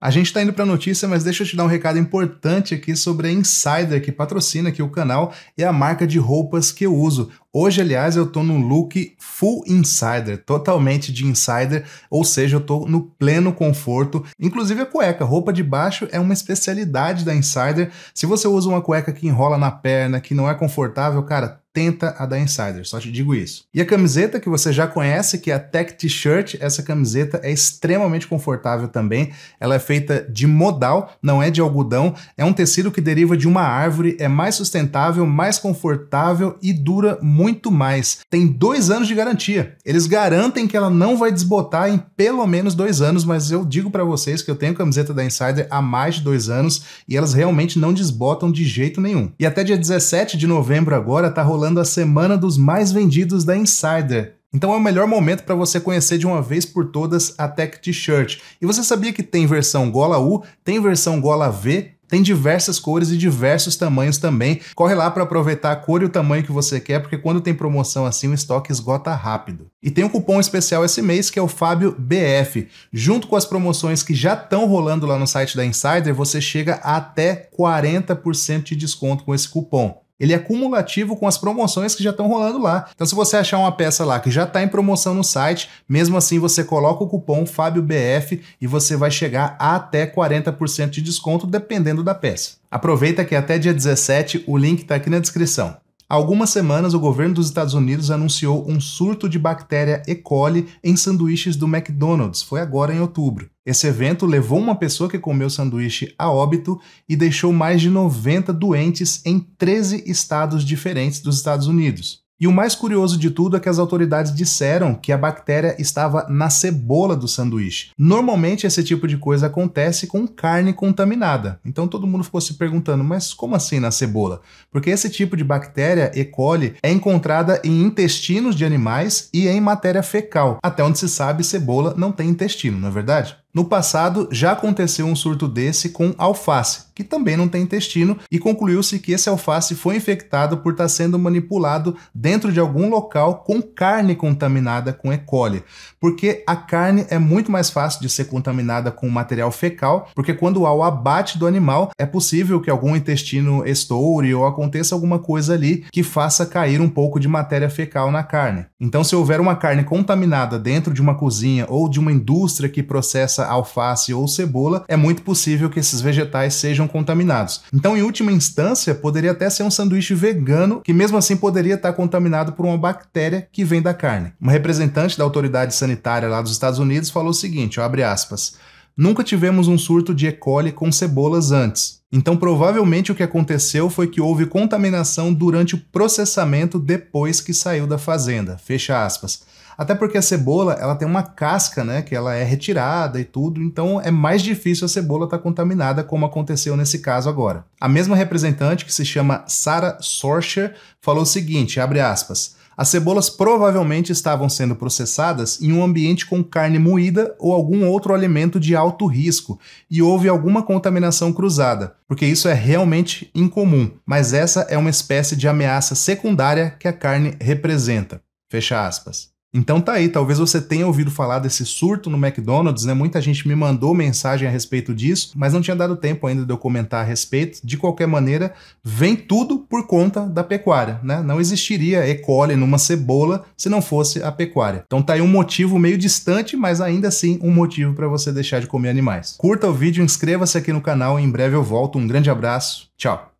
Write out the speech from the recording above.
A gente está indo para a notícia, mas deixa eu te dar um recado importante aqui sobre a Insider, que patrocina aqui o canal e a marca de roupas que eu uso. Hoje, aliás, eu estou num look full insider, totalmente de insider, ou seja, eu estou no pleno conforto. Inclusive a cueca, roupa de baixo é uma especialidade da Insider. Se você usa uma cueca que enrola na perna, que não é confortável, cara, tenta a da Insider, só te digo isso. E a camiseta que você já conhece, que é a Tech T-shirt, essa camiseta é extremamente confortável também. Ela é feita de modal, não é de algodão, é um tecido que deriva de uma árvore, é mais sustentável, mais confortável e dura muito mais. Tem dois anos de garantia. Eles garantem que ela não vai desbotar em pelo menos dois anos, mas eu digo para vocês que eu tenho camiseta da Insider há mais de dois anos e elas realmente não desbotam de jeito nenhum. E até dia 17 de novembro agora tá rolando rolando a semana dos mais vendidos da Insider. Então é o melhor momento para você conhecer de uma vez por todas a Tech T-Shirt. E você sabia que tem versão gola U, tem versão gola V, tem diversas cores e diversos tamanhos também. Corre lá para aproveitar a cor e o tamanho que você quer, porque quando tem promoção assim o estoque esgota rápido. E tem um cupom especial esse mês que é o Fábio BF. Junto com as promoções que já estão rolando lá no site da Insider, você chega a até 40% de desconto com esse cupom ele é cumulativo com as promoções que já estão rolando lá. Então, se você achar uma peça lá que já está em promoção no site, mesmo assim você coloca o cupom FábioBF e você vai chegar a até 40% de desconto, dependendo da peça. Aproveita que até dia 17 o link está aqui na descrição. Há algumas semanas, o governo dos Estados Unidos anunciou um surto de bactéria E. coli em sanduíches do McDonald's. Foi agora em outubro. Esse evento levou uma pessoa que comeu sanduíche a óbito e deixou mais de 90 doentes em 13 estados diferentes dos Estados Unidos. E o mais curioso de tudo é que as autoridades disseram que a bactéria estava na cebola do sanduíche. Normalmente esse tipo de coisa acontece com carne contaminada. Então todo mundo ficou se perguntando, mas como assim na cebola? Porque esse tipo de bactéria, E. coli, é encontrada em intestinos de animais e em matéria fecal. Até onde se sabe, cebola não tem intestino, não é verdade? No passado, já aconteceu um surto desse com alface, que também não tem intestino, e concluiu-se que esse alface foi infectado por estar sendo manipulado dentro de algum local com carne contaminada com E. coli. Porque a carne é muito mais fácil de ser contaminada com material fecal, porque quando há o abate do animal, é possível que algum intestino estoure ou aconteça alguma coisa ali que faça cair um pouco de matéria fecal na carne. Então, se houver uma carne contaminada dentro de uma cozinha ou de uma indústria que processa alface ou cebola, é muito possível que esses vegetais sejam contaminados. Então, em última instância, poderia até ser um sanduíche vegano que mesmo assim poderia estar contaminado por uma bactéria que vem da carne. Uma representante da autoridade sanitária lá dos Estados Unidos falou o seguinte, ó, abre aspas: Nunca tivemos um surto de E. coli com cebolas antes. Então, provavelmente o que aconteceu foi que houve contaminação durante o processamento depois que saiu da fazenda. Fecha aspas. Até porque a cebola, ela tem uma casca, né, que ela é retirada e tudo, então é mais difícil a cebola estar tá contaminada como aconteceu nesse caso agora. A mesma representante, que se chama Sarah Sorcher, falou o seguinte, abre aspas: as cebolas provavelmente estavam sendo processadas em um ambiente com carne moída ou algum outro alimento de alto risco e houve alguma contaminação cruzada, porque isso é realmente incomum, mas essa é uma espécie de ameaça secundária que a carne representa. Fecha aspas. Então tá aí, talvez você tenha ouvido falar desse surto no McDonald's, né? Muita gente me mandou mensagem a respeito disso, mas não tinha dado tempo ainda de eu comentar a respeito. De qualquer maneira, vem tudo por conta da pecuária, né? Não existiria E. coli numa cebola se não fosse a pecuária. Então tá aí um motivo meio distante, mas ainda assim um motivo para você deixar de comer animais. Curta o vídeo, inscreva-se aqui no canal e em breve eu volto. Um grande abraço. Tchau.